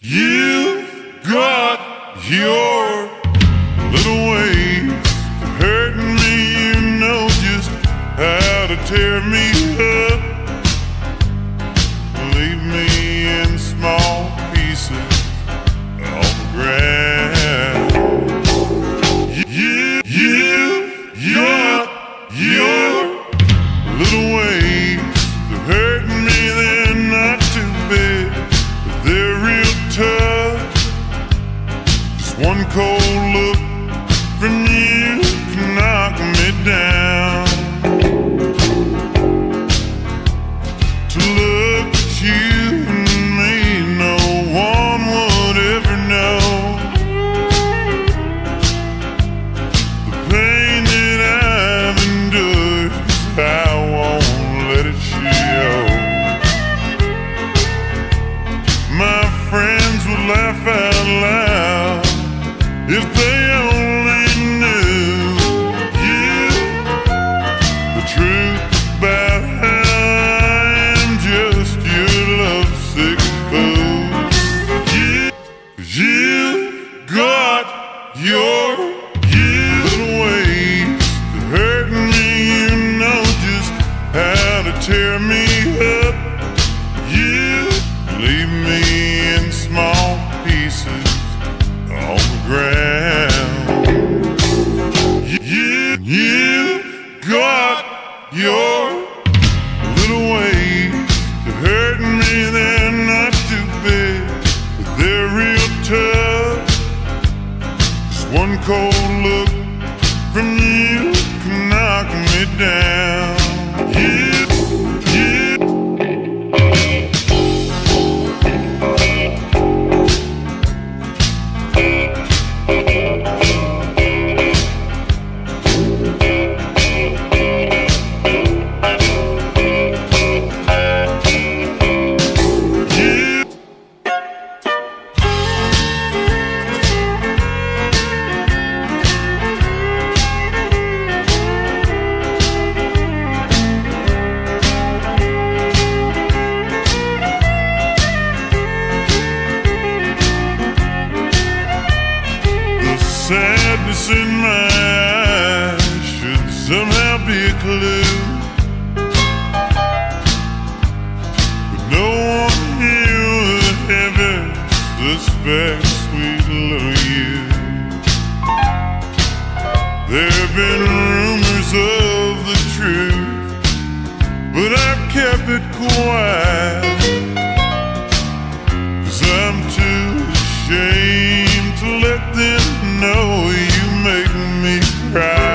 You've got your little ways hurting me. You know just how to tear me up. One cold look from you can knock me down. If they cold look from you can knock me down. Sadness in my eyes should somehow be a clue. But no one here would ever suspect sweet little you. There have been rumors of the truth, but I've kept it quiet. Let know you make me cry.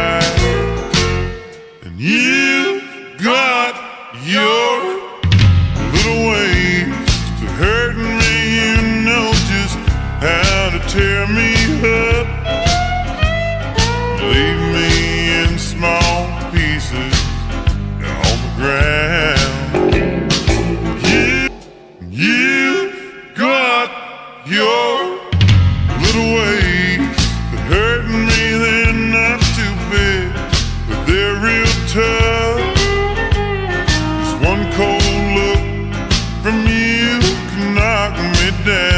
today.